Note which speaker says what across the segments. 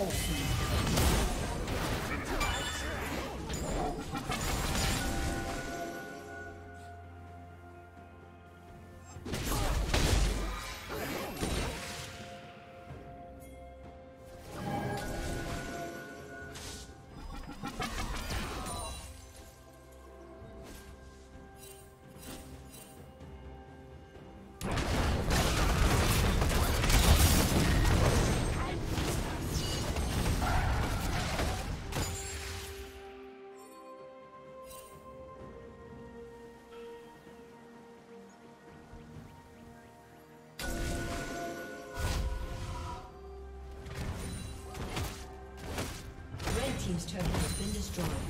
Speaker 1: 어. Has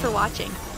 Speaker 2: For watching.